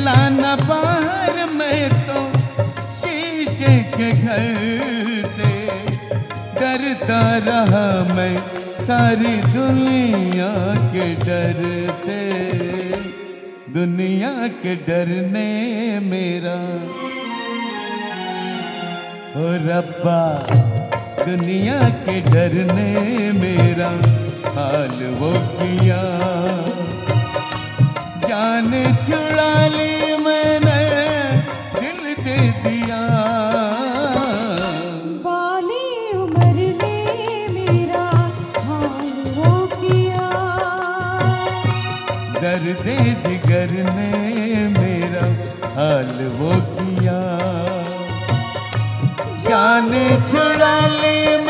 निकला बाहर मैं तो शीशे के घर से डरता रहा मैं सारी दुनिया के डर से। दुनिया के डर ने मेरा। ओ रब्बा, दुनिया के डर ने मेरा। हाल वो किया छुड़ा ली मैंने दिल दे दिया। बाली उम्र ने मेरा हाल वो किया। दर्द जिगर ने मेरा हाल वो किया। जान छुड़ा ली मैं